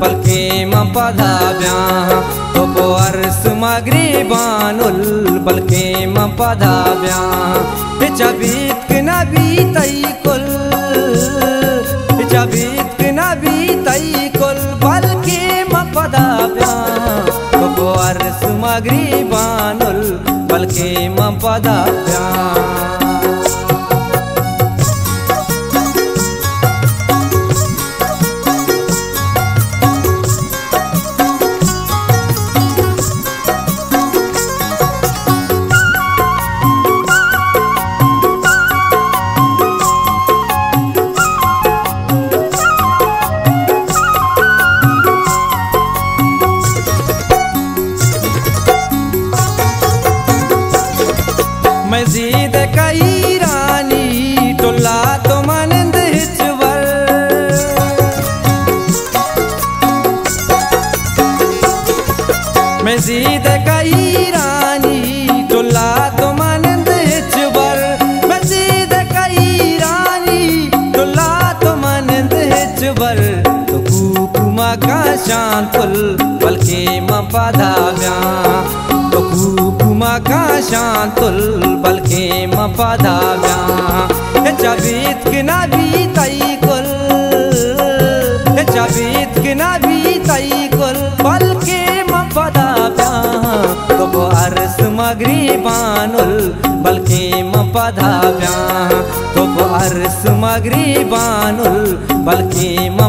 बल्कि म पधा ब्या तो अर्स मगरी बानुल बल्कि म पधा ब्या चबीत के नबी तई कुल। चबीत के नबी तई कुल बल्कि म पधा ब्या तो अर्स मगरी बानुल बल्कि म पधा मजीद कई रानी टुल्ला तो मनंद मजीद कई रानी टुल्ला तो मनंद हिचवर तो कुकुमा का शांतुल बल्कि म पधा ब्या तो कुकुमा का शांतुल बल्कि के तई कुल के तई कुल। तो अर्स मगरी बानुल बल्कि मपदाव्या तो अर्स मगरी बानुल बल्कि म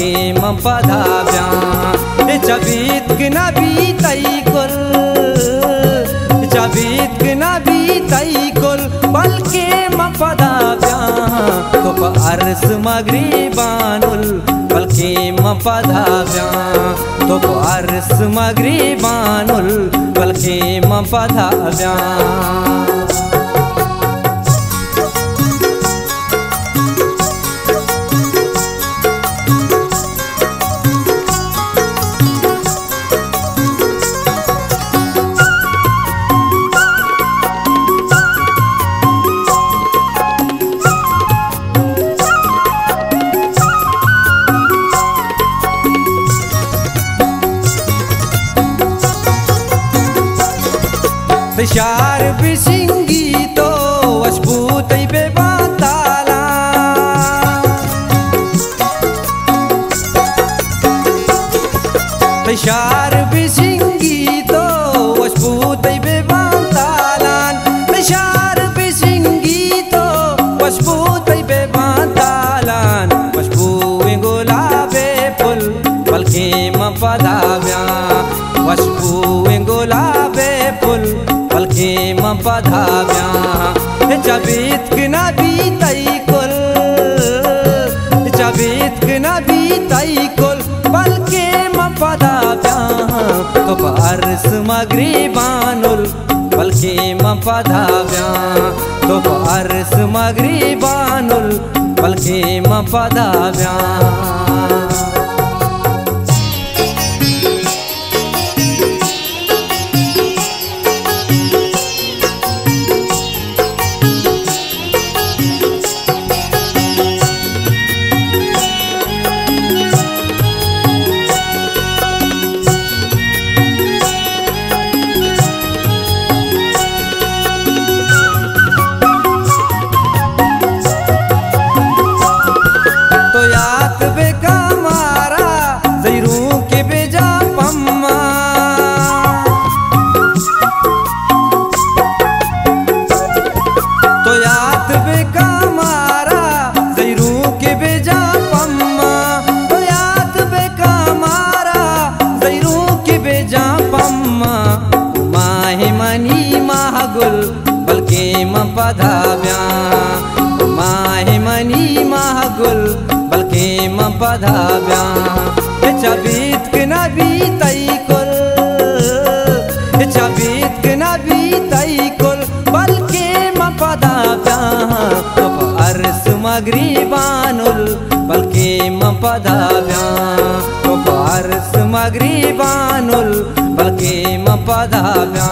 बल्कि म पधाव्या ए चबीत के नबी तई कुल। चबीत के नबी तई कुल, बल्कि म पधाव्या तो अर्स मगरी बानुल, बल्कि म पधाव्या तो अर्स मगरी बानुल, बल्कि म पधाव्या पधाव्या चबीत के नबी कुल चबीत के नबी कुल, बल्कि म पधाव्या तो अर्स बानुल, बल्कि म पधाव्या तो अर्स मगरी बानुल, बल्कि म पधाव्या म पधाव्या माहि मनी महागुल बल्कि म पधाव्या चबीत के न बीतई कुल। चबीत के न बीतई कुल बल्कि म पधाव्या अर मगरी बानुल बल्कि म पधाव्या अर्स मगरी बानुल बल्कि म पधाव्या